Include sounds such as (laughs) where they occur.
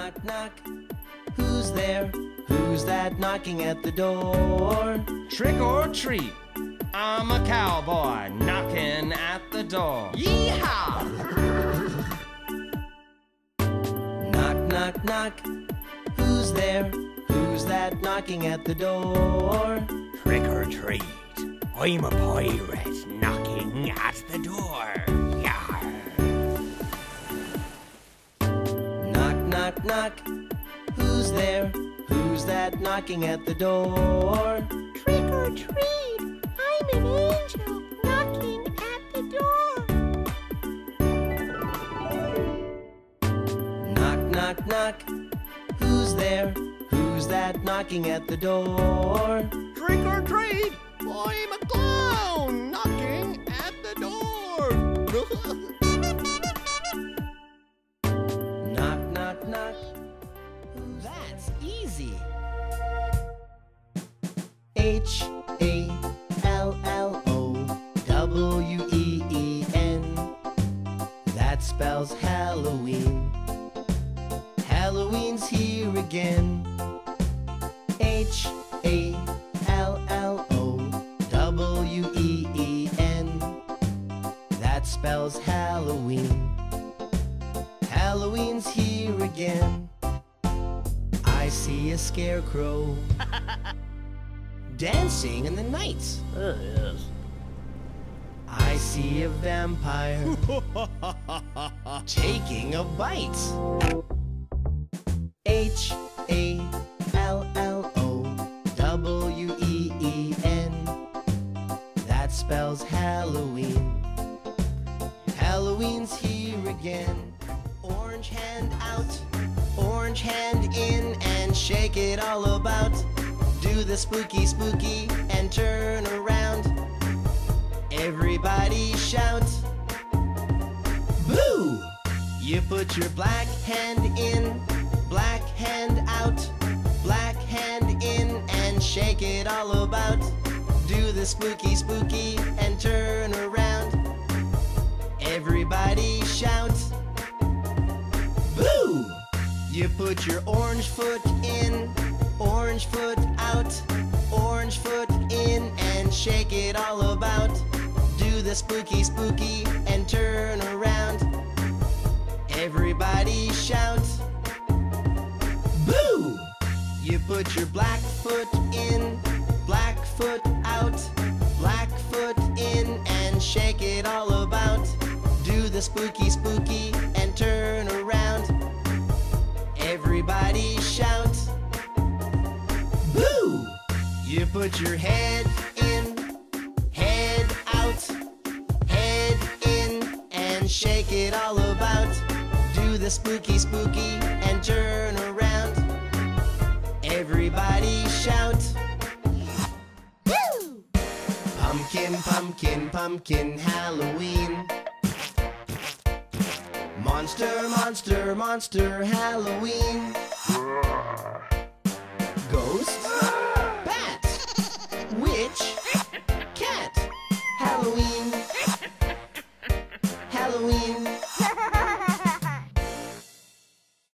Knock, knock. Who's there? Who's that knocking at the door? Trick or treat. I'm a cowboy knocking at the door. Yeehaw! (laughs) Knock, knock, knock. Who's there? Who's that knocking at the door? Trick or treat. I'm a pirate knocking at the door. Knock, knock, knock. Who's there? Who's that knocking at the door? Trick or treat! I'm an angel knocking at the door. Knock, knock, knock. Who's there? Who's that knocking at the door? Trick or treat! I'm a clown knocking at the door. (laughs) H A L L O W E E N. That spells Halloween. Halloween's here again. H A L L O W E E N. That spells Halloween. Halloween's here again. I see a scarecrow (laughs) dancing in the night. Oh, yes. I see a vampire (laughs) taking a bite. H A L L O W E E N. That spells Halloween. Halloween's here again. Orange hand out, orange hand in, and shake it all about. Do the spooky spooky and turn around. Everybody shout. Boo! You put your black hand in, black hand out, black hand in, and shake it all about. Do the spooky spooky and turn around. Everybody shout. Boo! You put your orange foot in, orange foot shake it all about. Do the spooky spooky and turn around. Everybody shout. Boo! You put your black foot in, black foot out, black foot in, and shake it all about. Do the spooky spooky and turn around. Everybody shout. Boo! You put your head shake it all about. Do the spooky spooky and turn around. Everybody shout. Boo! Pumpkin, pumpkin, pumpkin, Halloween. Monster, monster, monster, Halloween.